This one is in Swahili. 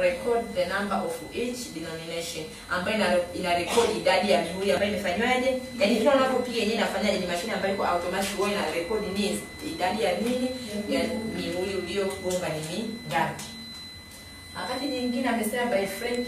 record the number of each denomination ambayo ina, ina record idadi ya mihuri ambayo imefanywaje yaani kila unapopiga yenyewe inafanyaje? Ni mashine ambayo iko automatic huwa ina record nini idadi ya nini? Ya mihuri uliyogonga ni mingapi? Wakati nyingine amesema by Frank